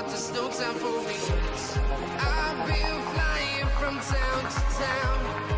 but there's no time for me. I've been flying from town to town.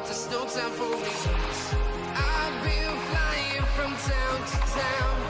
But there's no time for regrets. I've been flying from town to town,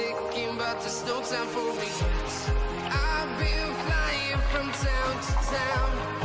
but there's no time for me. I've been flying from town to town.